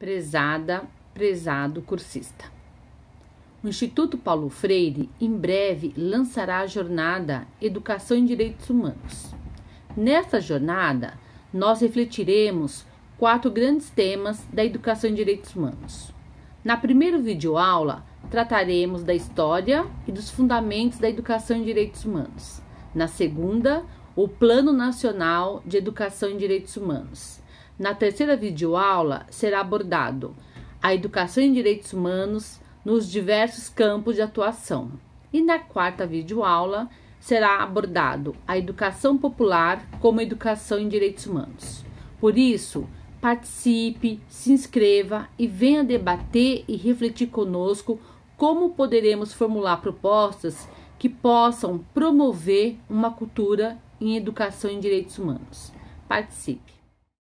Prezada, prezado cursista. O Instituto Paulo Freire em breve lançará a jornada Educação em Direitos Humanos. Nesta jornada, nós refletiremos quatro grandes temas da educação em direitos humanos. Na primeira videoaula, trataremos da história e dos fundamentos da educação em direitos humanos. Na segunda, o Plano Nacional de Educação em Direitos Humanos. Na terceira videoaula será abordado a educação em direitos humanos nos diversos campos de atuação. E na quarta videoaula será abordado a educação popular como educação em direitos humanos. Por isso, participe, se inscreva e venha debater e refletir conosco como poderemos formular propostas que possam promover uma cultura em educação em direitos humanos. Participe!